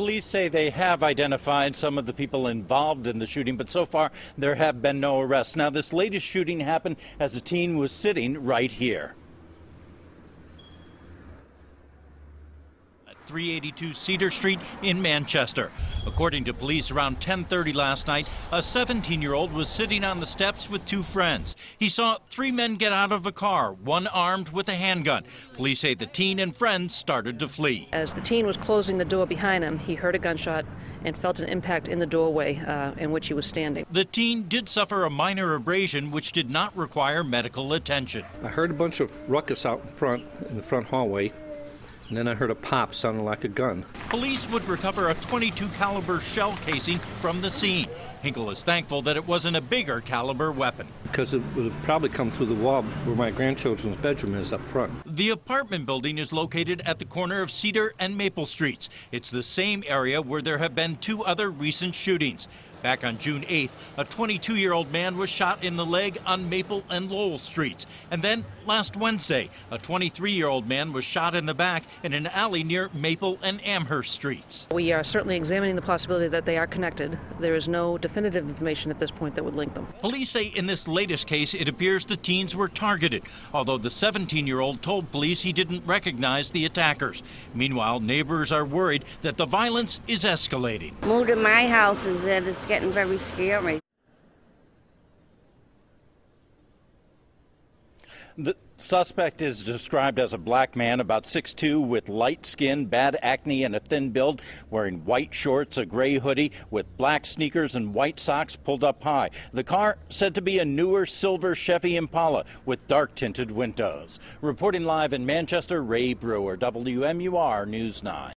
Police say they have identified some of the people involved in the shooting, but so far there have been no arrests. Now, this latest shooting happened as a teen was sitting right here. 382 Cedar Street in Manchester. According to police, around 10:30 last night, a 17-year-old was sitting on the steps with two friends. He saw three men get out of a car, one armed with a handgun. Police say the teen and friends started to flee. As the teen was closing the door behind him, he heard a gunshot and felt an impact in the doorway uh, in which he was standing. The teen did suffer a minor abrasion which did not require medical attention. I heard a bunch of ruckus out in front, in the front hallway, and then I heard a pop sounding like a gun. Police would recover a 22 caliber shell casing from the scene. Hinkle is thankful that it wasn't a bigger caliber weapon. Because it would have probably come through the wall where my grandchildren's bedroom is up front. The apartment building is located at the corner of Cedar and Maple Streets. It's the same area where there have been two other recent shootings. Back on June 8th, a 22-year-old man was shot in the leg on Maple and Lowell Streets. And then last Wednesday, a 23-year-old man was shot in the back in an alley near Maple and Amherst Streets. We are certainly examining the possibility that they are connected. There is no definitive information at this point that would link them. Police say in this latest case, it appears the teens were targeted, although the 17-year-old told police he didn't recognize the attackers. Meanwhile, neighbors are worried that the violence is escalating. Moved to my house is that it's getting very scary. The suspect is described as a black man, about 6'2", with light skin, bad acne, and a thin build, wearing white shorts, a gray hoodie, with black sneakers and white socks pulled up high. The car said to be a newer silver Chevy Impala with dark tinted windows. Reporting live in Manchester, Ray Brewer, WMUR News 9.